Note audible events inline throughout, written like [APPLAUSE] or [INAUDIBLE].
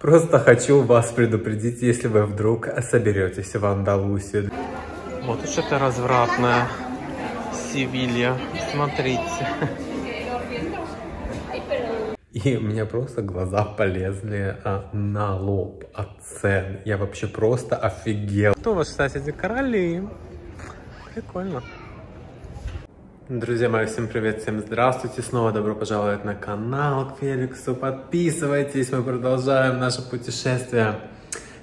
Просто хочу вас предупредить, если вы вдруг соберетесь в Андалусию. Вот уж это развратная Севилья. Смотрите. И у меня просто глаза полезли а, на лоб от цен. Я вообще просто офигел. Кто у вас, кстати, эти короли? Прикольно. Друзья мои, всем привет, всем здравствуйте, снова добро пожаловать на канал. К Феликсу, подписывайтесь, мы продолжаем наше путешествие.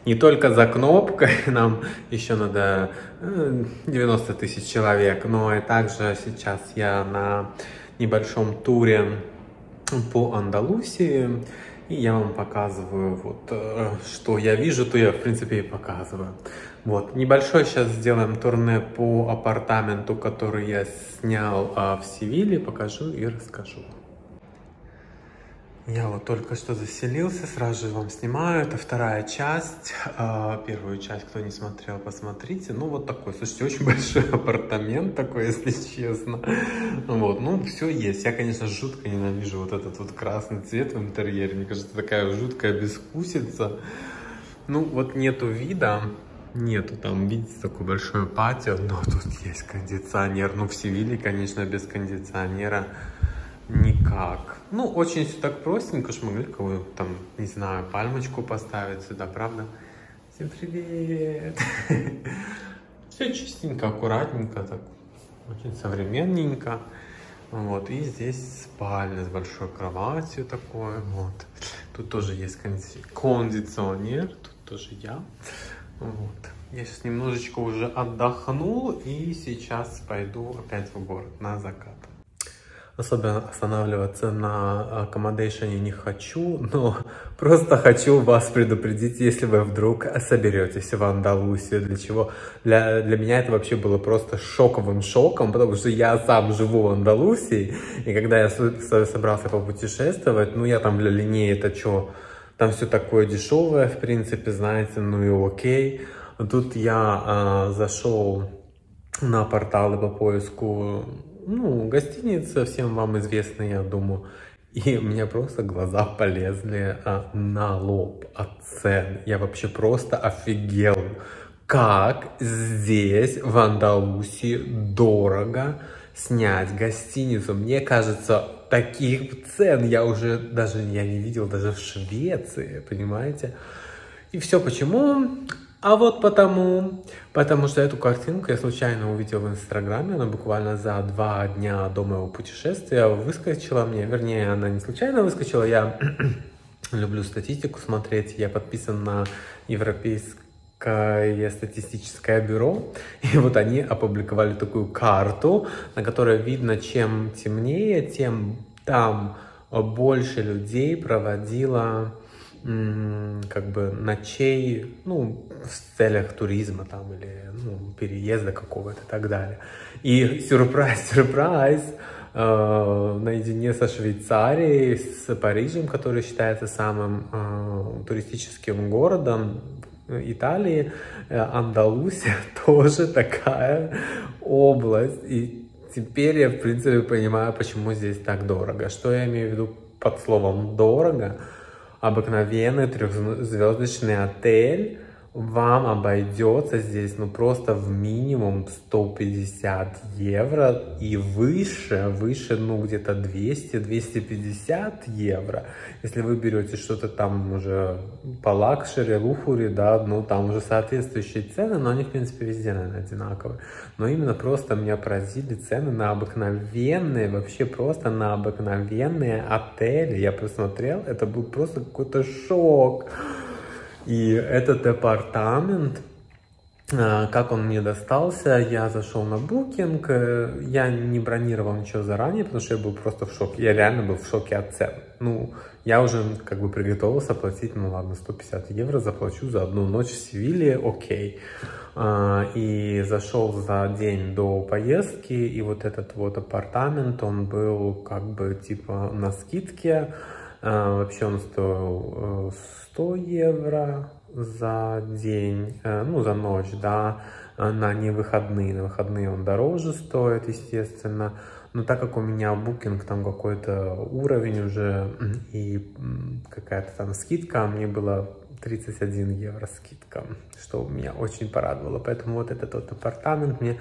Не только за кнопкой, [LAUGHS] нам еще надо 90 э, тысяч человек, но и также сейчас я на небольшом туре по Андалусии, и я вам показываю, вот, э, что я вижу, то я, в принципе, и показываю. Вот, небольшой сейчас сделаем турне по апартаменту, который я снял а, в Севиле, покажу и расскажу. Я вот только что заселился, сразу же вам снимаю. Это вторая часть. А, первую часть, кто не смотрел, посмотрите. Ну, вот такой, слушайте, очень [LAUGHS] большой апартамент такой, если честно. Вот, ну, все есть. Я, конечно, жутко ненавижу вот этот вот красный цвет в интерьере. Мне кажется, такая жуткая бескусица. Ну, вот нету вида. Нету там, видите, такое большое патио, но тут есть кондиционер. Ну, в Севиле, конечно, без кондиционера никак. Ну, очень все так простенько, что могли кого там, не знаю, пальмочку поставить сюда, правда? Всем привет! [LAUGHS] Все чистенько, аккуратненько, так очень современненько. Вот, и здесь спальня с большой кроватью такой, вот. Тут тоже есть кондиционер, тут тоже я. Вот. Я сейчас немножечко уже отдохнул и сейчас пойду опять в город на закат. Особенно останавливаться на accommodation не хочу, но [LAUGHS] просто хочу вас предупредить, если вы вдруг соберетесь в Андалусию, для чего для, для меня это вообще было просто шоковым шоком, потому что я сам живу в Андалусии, и когда я собрался попутешествовать, ну я там для линии это что, там все такое дешевое, в принципе, знаете, ну и окей. Тут я а, зашел на порталы по поиску, ну, гостиницы, всем вам известные, я думаю. И у меня просто глаза полезли а, на лоб от цен. Я вообще просто офигел, как здесь, в Андалусии, дорого снять гостиницу. Мне кажется, таких цен я уже даже я не видел даже в Швеции, понимаете? И все почему? А вот потому, потому что эту картинку я случайно увидел в Инстаграме, она буквально за два дня до моего путешествия выскочила мне, вернее, она не случайно выскочила, я [CLEARS THROAT] люблю статистику смотреть, я подписан на европейский статистическое бюро, [LAUGHS] и вот они опубликовали такую карту, на которой видно, чем темнее, тем там больше людей проводило как бы ночей, ну, в целях туризма там или ну, переезда какого-то и так далее. И сюрприз, [LAUGHS] сюрприз, э, наедине со Швейцарией, с Парижем, который считается самым э, туристическим городом, Италии, э, Андалусия [LAUGHS] тоже такая область. И теперь я, в принципе, понимаю, почему здесь так дорого. Что я имею в виду под словом «дорого»? Обыкновенный трехзвездочный отель вам обойдется здесь ну просто в минимум 150 евро и выше, выше ну где-то 200-250 евро. Если вы берете что-то там уже по luxury, лухури, да, ну там уже соответствующие цены, но они в принципе везде, наверное, одинаковые. Но именно просто меня поразили цены на обыкновенные, вообще просто на обыкновенные отели. Я посмотрел, это был просто какой-то шок. И этот департамент, а, как он мне достался, я зашел на букинг, э, я не бронировал ничего заранее, потому что я был просто в шоке, я реально был в шоке от цен. Ну, я уже как бы приготовился платить, ну ладно, 150 евро заплачу за одну ночь в Севиле, окей. А, и зашел за день до поездки, и вот этот вот апартамент, он был как бы типа на скидке, вообще он стоил 100 э, евро за день, э, ну, за ночь, да, на не выходные. На выходные он дороже стоит, естественно. Но так как у меня букинг там какой-то уровень уже и какая-то там скидка, мне было 31 евро скидка, что меня очень порадовало. Поэтому вот этот вот апартамент мне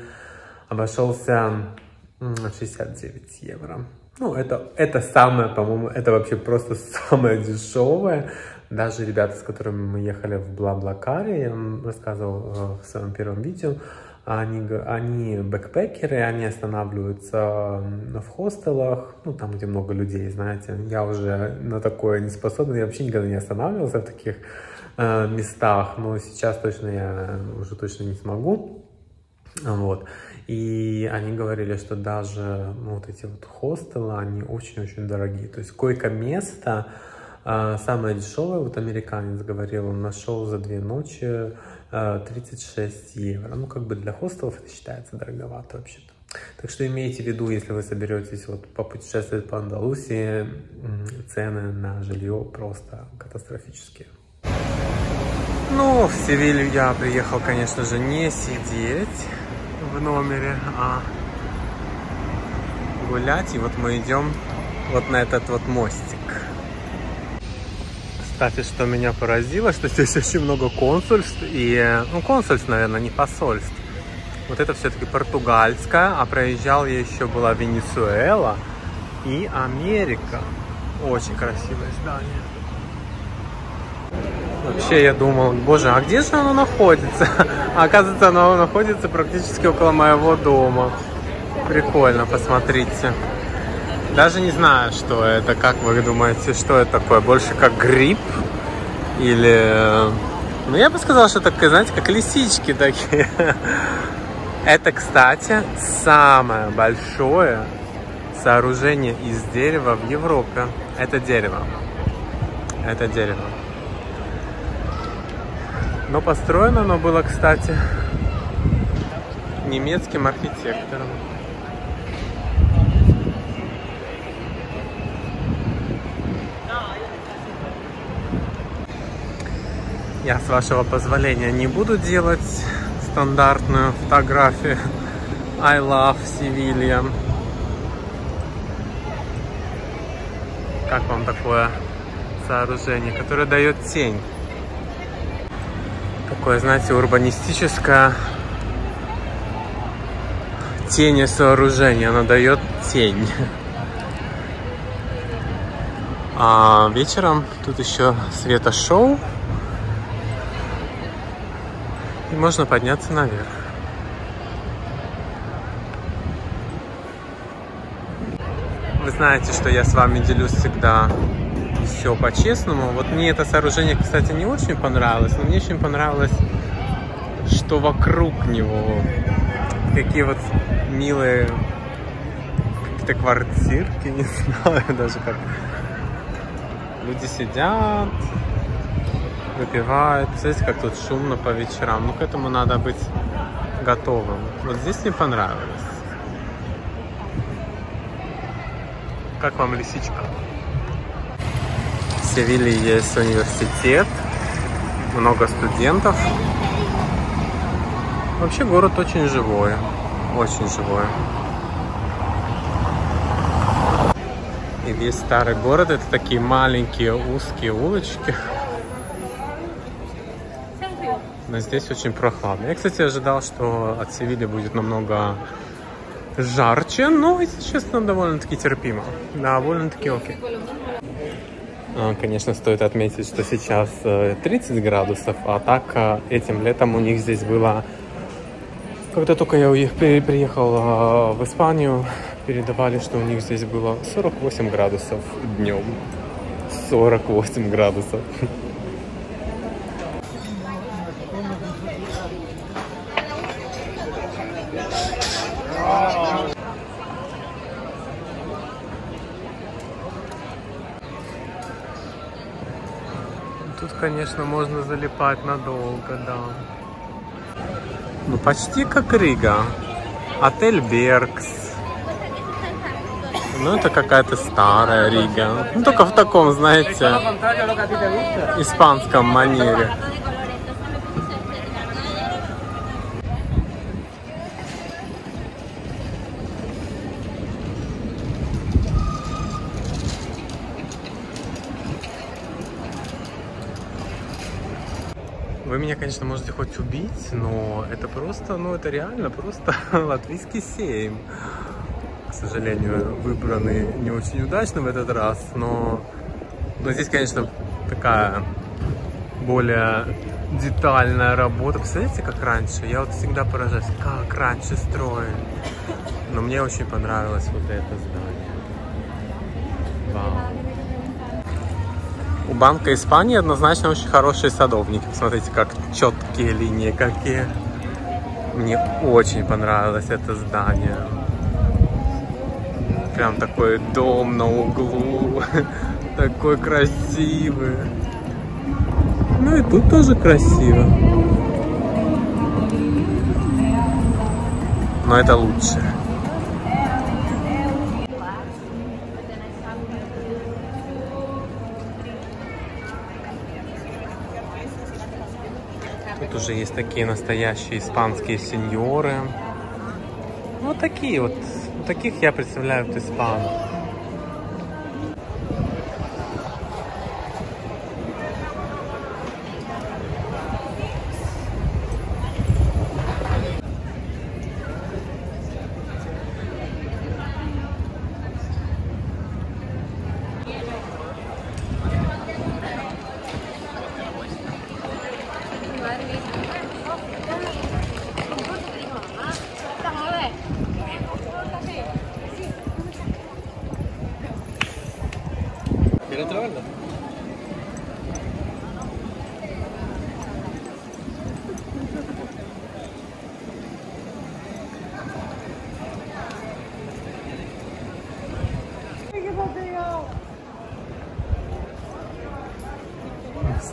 обошелся 69 евро. Ну, это, это самое, по-моему, это вообще просто самое дешевое. Даже ребята, с которыми мы ехали в Блаблакаре, я вам рассказывал э, в своем первом видео, они, они бэкпекеры, они останавливаются в хостелах, ну, там, где много людей, знаете. Я уже на такое не способен, я вообще никогда не останавливался в таких э, местах, но сейчас точно я уже точно не смогу. Вот. И они говорили, что даже ну, вот эти вот хостелы, они очень-очень дорогие. То есть койко-место, э, самое дешевое, вот американец говорил, он нашел за две ночи 36 э, евро. Ну, как бы для хостелов это считается дороговато вообще-то. Так что имейте в виду, если вы соберетесь вот попутешествовать по Андалусии, цены на жилье просто катастрофические. Ну, в Севилью я приехал, конечно же, не сидеть в номере, а гулять. И вот мы идем вот на этот вот мостик. Кстати, что меня поразило, что здесь очень много консульств. И, ну, консульств, наверное, не посольств. Вот это все-таки португальская, а проезжал я еще была Венесуэла и Америка. Очень красивое здание. Вообще я думал, боже, а где же оно находится? А оказывается, оно находится практически около моего дома. Прикольно, посмотрите. Даже не знаю, что это. Как вы думаете, что это такое? Больше как гриб? Или... Ну, я бы сказал, что это, знаете, как лисички такие. Это, кстати, самое большое сооружение из дерева в Европе. Это дерево. Это дерево. Но построено оно было, кстати, немецким архитектором. Я, с вашего позволения, не буду делать стандартную фотографию I love Sevilla. Как вам такое сооружение, которое дает тень? Такое, знаете, урбанистическое тени сооружение, оно дает тень. А вечером тут еще светошоу. И можно подняться наверх. Вы знаете, что я с вами делюсь всегда все по-честному. Вот мне это сооружение, кстати, не очень понравилось, но мне очень понравилось, что вокруг него какие вот милые какие-то квартирки, [LAUGHS] не знаю даже как. Люди сидят, выпивают. Представляете, как тут шумно по вечерам. Ну, к этому надо быть готовым. Вот здесь мне понравилось. Как вам лисичка? Севиле есть университет, много студентов. Вообще город очень живой, очень живой. И весь старый город это такие маленькие узкие улочки. Но здесь очень прохладно. Я, кстати, ожидал, что от Севильи будет намного жарче, но, если честно, довольно-таки терпимо. Довольно-таки окей. А, конечно, стоит отметить, что сейчас 30 э, градусов, а так э, этим летом у них здесь было... Когда только я приехал э, в Испанию, передавали, что у них здесь было 48 градусов днем. 48 градусов. Тут, конечно, можно залипать надолго, да. Ну, почти как Рига. Отель Беркс. Ну, это какая-то старая Рига. Ну, только в таком, знаете, испанском манере. Меня, конечно, можете хоть убить, но это просто, ну это реально просто [LAUGHS] латвийский сейм. К сожалению, выбранный не очень удачно в этот раз, но, но здесь, конечно, такая более детальная работа. Представляете, как раньше? Я вот всегда поражаюсь, как раньше строили. Но мне очень понравилось вот это здание. Вау. У Банка Испании однозначно очень хорошие садовники. Посмотрите, как четкие линии какие. Мне очень понравилось это здание. Прям такой дом на углу. [LAUGHS] Такой красивый. Ну и тут тоже красиво. Но это лучше. Уже есть такие настоящие испанские сеньоры. Вот такие вот. Таких я представляю вот испанов.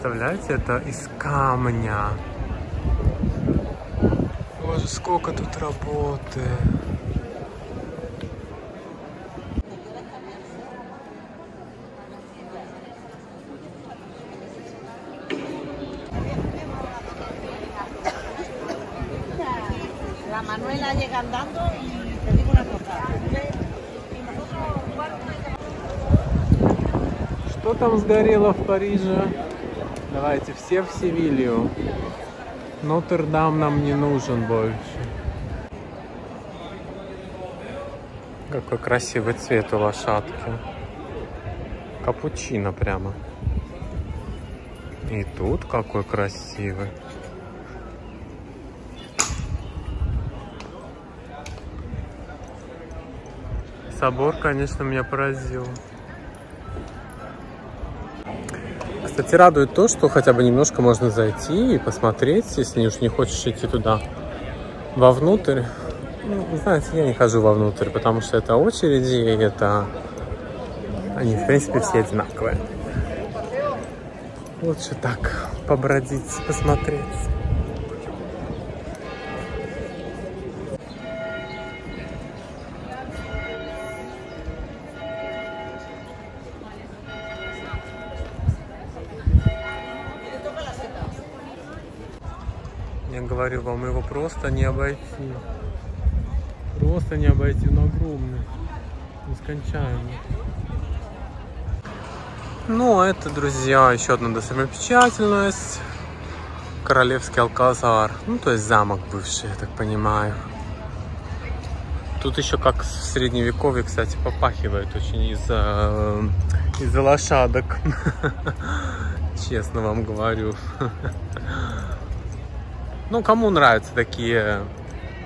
Представляете, это из камня. Боже, сколько тут работы. La Manuela llega andando y te digo una cosa. Что там сгорело в Париже? Все в Севилью. Нотр-Дам нам не нужен больше. Какой красивый цвет у лошадки. Капучино прямо. И тут какой красивый. Собор, конечно, меня поразил. Кстати, радует то, что хотя бы немножко можно зайти и посмотреть, если уж не хочешь идти туда вовнутрь. Ну, знаете, я не хожу вовнутрь, потому что это очереди, и это... Они, в принципе, все одинаковые. Лучше так побродить, посмотреть. Вам, его просто не обойти. Просто не обойти, он огромный. Нескончаемый. Ну, а это, друзья, еще одна достопримечательность. Королевский Алказар. Ну, то есть замок бывший, я так понимаю. Тут еще как в средневековье, кстати, попахивает очень из-за из лошадок. [LAUGHS] Честно вам говорю. [LAUGHS] Ну, кому нравятся такие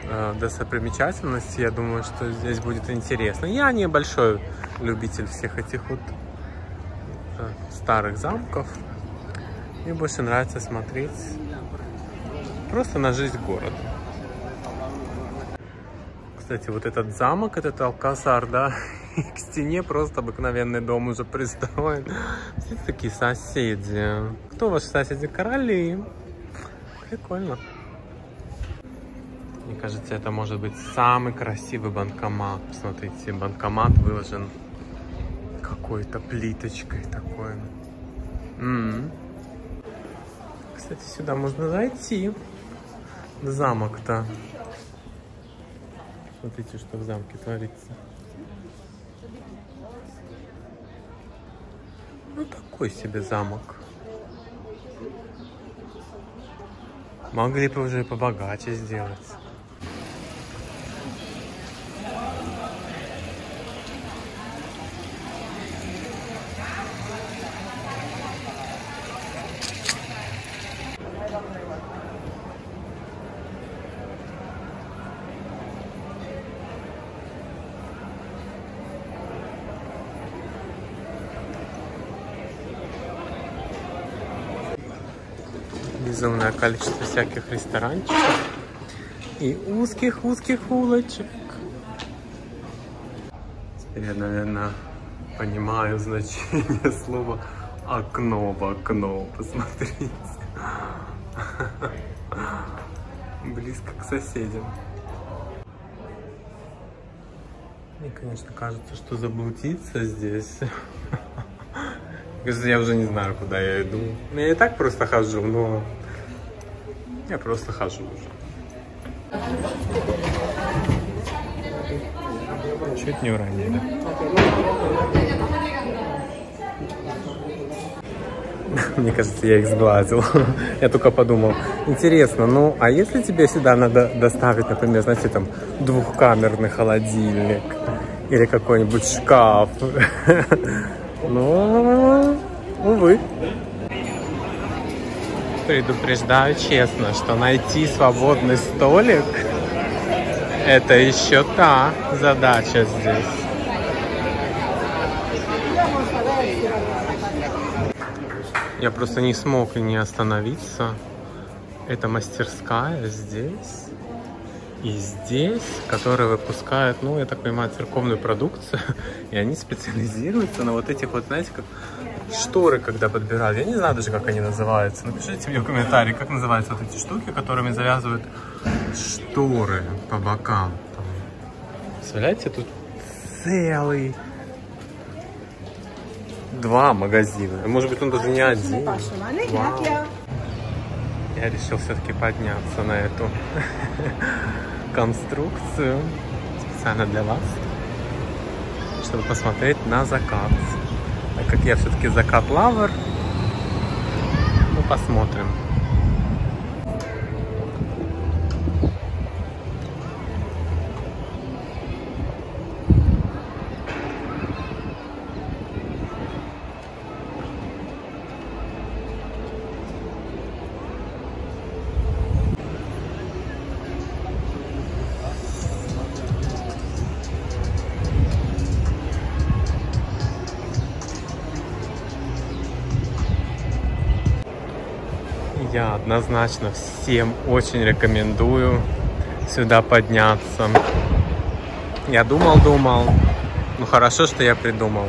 э, достопримечательности, я думаю, что здесь будет интересно. Я не большой любитель всех этих вот э, старых замков. Мне больше нравится смотреть просто на жизнь города. Кстати, вот этот замок, этот Алказар, да, [LAUGHS] к стене просто обыкновенный дом уже пристроен. Все такие соседи. Кто ваши соседи? Короли. Прикольно. Мне кажется, это может быть самый красивый банкомат. Посмотрите, банкомат выложен какой-то плиточкой такой. М -м. Кстати, сюда можно зайти. Замок-то. Смотрите, что в замке творится. Ну, такой себе замок. Могли бы уже побогаче сделать. Безумное количество всяких ресторанчиков и узких-узких улочек. Теперь я, наверное, понимаю значение [LAUGHS] слова окно в окно. Посмотрите. [LAUGHS] Близко к соседям. Мне, конечно, кажется, что заблудиться здесь [LAUGHS] я уже не знаю, куда я иду. Я и так просто хожу, но я просто хожу уже. Чуть не уронили. [LAUGHS] Мне кажется, я их сглазил. [LAUGHS] я только подумал, интересно, ну, а если тебе сюда надо доставить, например, знаете, там, двухкамерный холодильник или какой-нибудь шкаф, [LAUGHS] ну, увы. Предупреждаю честно, что найти свободный столик это еще та задача здесь. Я просто не смог и не остановиться. Это мастерская здесь и здесь, которые выпускают, ну, я так понимаю, церковную продукцию, [LAUGHS] и они специализируются на вот этих вот, знаете, как шторы, когда подбирали. Я не знаю даже, как они называются. Напишите мне в комментарии, как называются вот эти штуки, которыми завязывают шторы по бокам. Представляете, тут целый два магазина. Может быть, он даже не один. Вау. Я решил все-таки подняться на эту [LAUGHS] конструкцию специально для вас, чтобы посмотреть на закат. Так как я все-таки закат лавр, ну посмотрим. Я однозначно всем очень рекомендую сюда подняться. Я думал-думал, ну хорошо, что я придумал.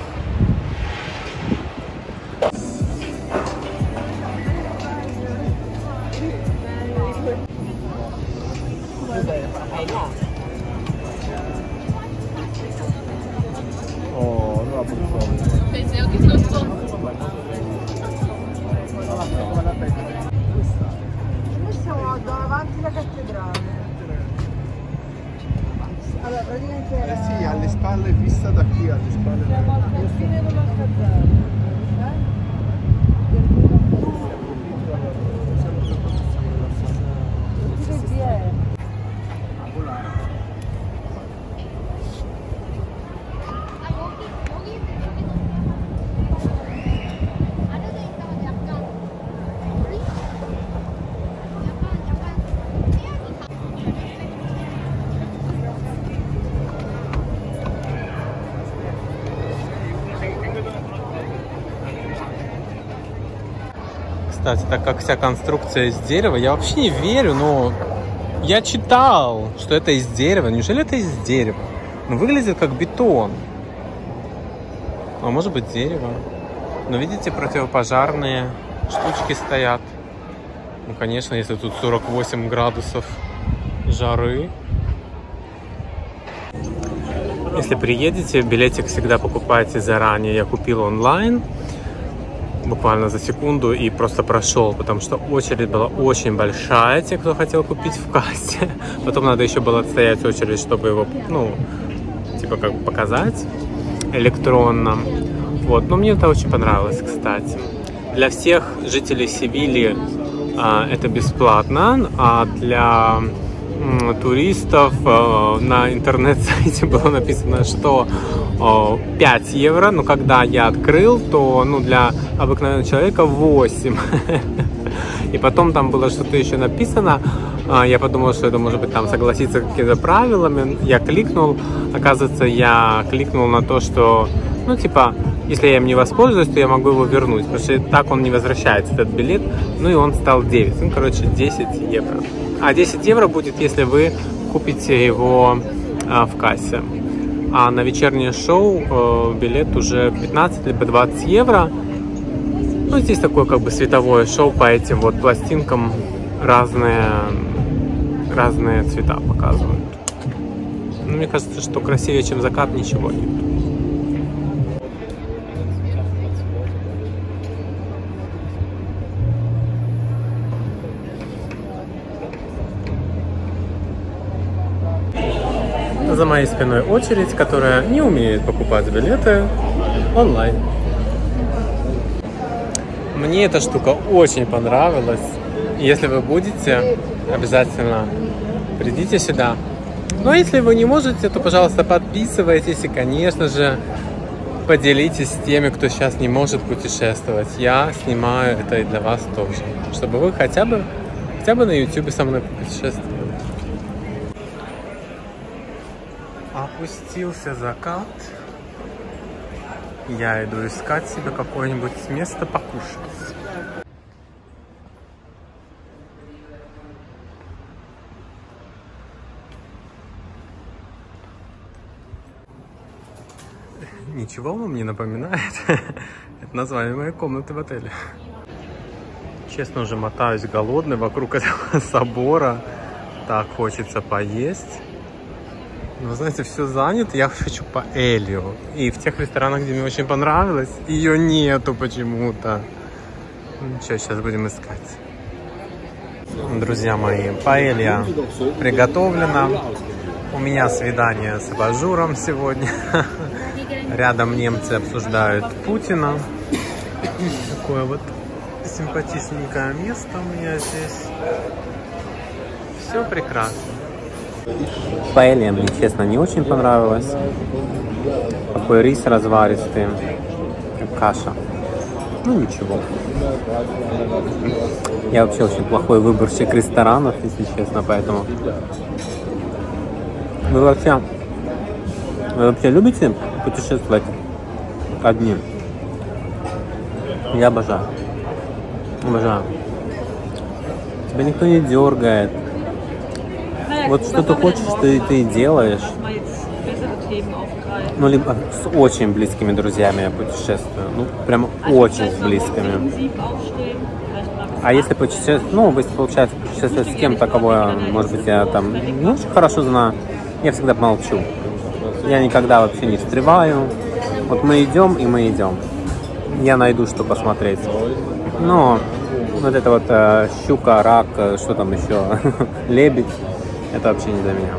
spalle, vista da qui alle spalle? Siamo alla fine della кстати, так как вся конструкция из дерева. Я вообще не верю, но я читал, что это из дерева. Неужели это из дерева? Ну, выглядит как бетон. А может быть дерево. Но видите, противопожарные штучки стоят. Ну, конечно, если тут 48 градусов жары. Если приедете, билетик всегда покупайте заранее. Я купил онлайн буквально за секунду и просто прошел, потому что очередь была очень большая, те, кто хотел купить в кассе. [LAUGHS] Потом надо еще было отстоять очередь, чтобы его, ну, типа как показать электронно. Вот, но мне это очень понравилось, кстати. Для всех жителей Севили а, это бесплатно, а для туристов э, на интернет-сайте [LAUGHS] было написано, что э, 5 евро, но когда я открыл, то ну, для обыкновенного человека 8. [LAUGHS] И потом там было что-то еще написано, а, я подумал, что это может быть там согласиться какими-то правилами, я кликнул, оказывается, я кликнул на то, что, ну, типа, если я им не воспользуюсь, то я могу его вернуть, потому что так он не возвращается, этот билет, ну и он стал 9, ну, короче, 10 евро. А 10 евро будет, если вы купите его а, в кассе. А на вечернее шоу э, билет уже 15 либо 20 евро. Ну, здесь такое как бы световое шоу по этим вот пластинкам разные, разные цвета показывают. Ну, мне кажется, что красивее, чем закат, ничего нет. За моей спиной очередь, которая не умеет покупать билеты онлайн. Мне эта штука очень понравилась. Если вы будете, обязательно придите сюда. Ну а если вы не можете, то, пожалуйста, подписывайтесь и, конечно же, поделитесь с теми, кто сейчас не может путешествовать. Я снимаю это и для вас тоже, чтобы вы хотя бы, хотя бы на YouTube со мной путешествовали. Опустился закат. Я иду искать себе какое-нибудь место покушать. Ничего вам не напоминает? [LAUGHS] Это название моей комнаты в отеле. Честно, уже мотаюсь голодный вокруг этого [LAUGHS] собора. Так хочется поесть. Но, знаете, все занято. Я хочу паэлью. И в тех ресторанах, где мне очень понравилось, ее нету почему-то. Ну, что, сейчас будем искать. Друзья мои, паэлья приготовлена. У меня свидание с абажуром сегодня. [LAUGHS] Рядом немцы обсуждают Путина. Такое вот симпатичненькое место у меня здесь. Все прекрасно. Паэлья мне, честно, не очень понравилась. Такой рис разваристый, каша. Ну, ничего. Я вообще очень плохой выборщик ресторанов, если честно, поэтому... Вы вообще... Вы вообще любите путешествовать одни? Я обожаю. Обожаю. Тебя никто не дергает. Вот что ты хочешь, ты, ты и делаешь. Ну, либо с очень близкими друзьями я путешествую. Ну, прям очень с близкими. А если путешествовать, ну, если получается путешествовать с кем-то, кого, я, может быть, я там не очень хорошо знаю, я всегда молчу. Я никогда вообще не встреваю. Вот мы идем, и мы идем. Я найду, что посмотреть. Но вот это вот э, щука, рак, э, что там еще, [LAUGHS] лебедь, это вообще не для меня.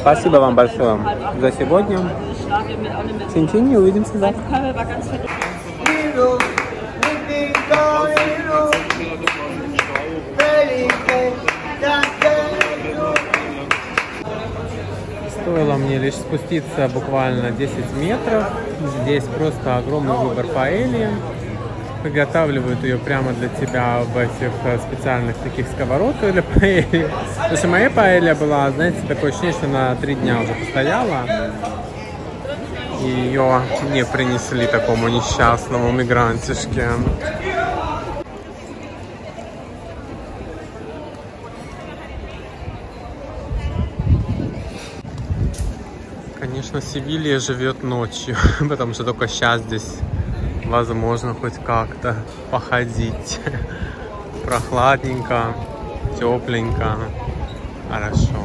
Спасибо вам большое за сегодня. Чин-чин, увидимся завтра. Стоило мне лишь спуститься буквально 10 метров. Здесь просто огромный выбор паэльи. Приготавливают ее прямо для тебя в этих э, специальных таких сковородках для паэльи. Потому что моя паэлья была, знаете, такое ощущение, что на три дня уже постояла. И ее не принесли такому несчастному мигрантишке. Конечно, Севилья живет ночью, [LAUGHS] потому что только сейчас здесь возможно хоть как-то походить. Прохладненько, тепленько, хорошо.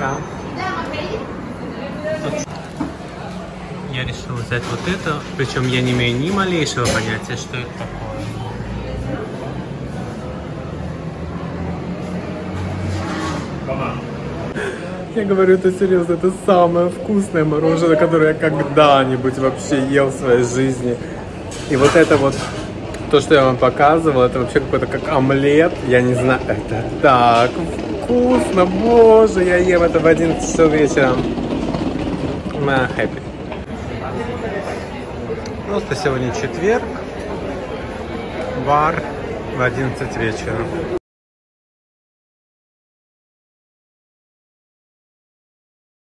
Да. я решил взять вот это. Причем я не имею ни малейшего понятия, что это такое. Я говорю это серьезно, это самое вкусное мороженое, которое я когда-нибудь вообще ел в своей жизни. И вот это вот, то, что я вам показывал, это вообще какой-то как омлет, я не знаю, это так вкусно, боже, я ем это в 11 часов вечера. Мы happy. Просто сегодня четверг, бар в 11 вечера.